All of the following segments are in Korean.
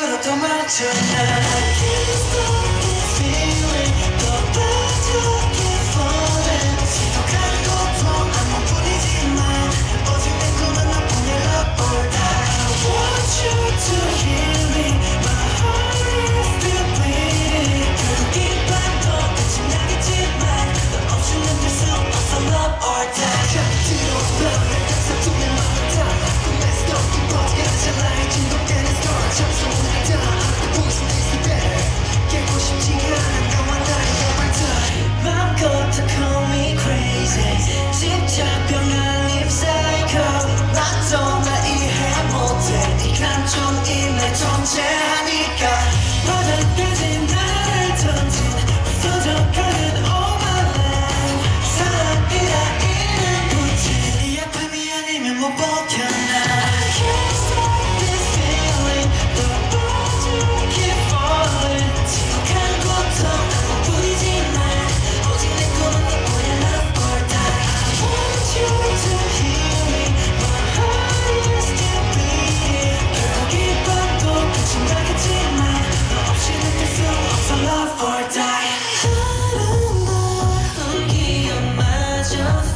but I don't mind tonight.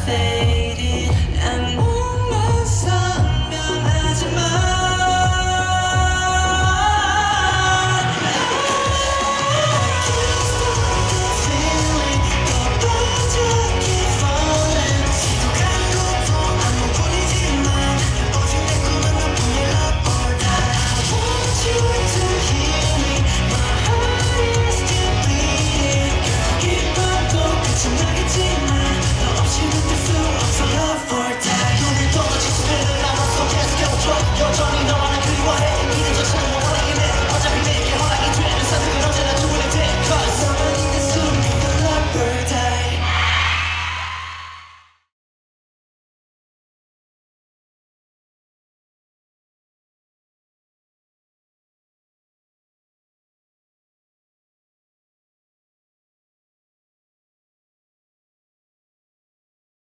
face